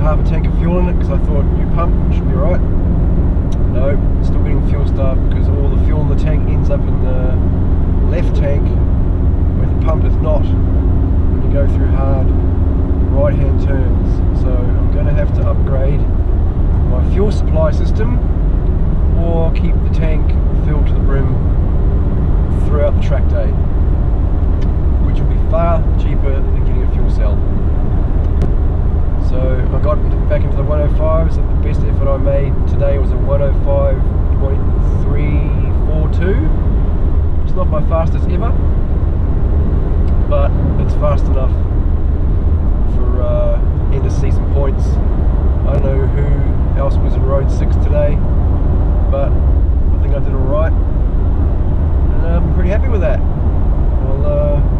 half a tank of fuel in it because I thought new pump should be right. No, still getting but it's fast enough for uh, end of season points. I don't know who else was in road six today, but I think I did alright. And I'm pretty happy with that. Well. uh,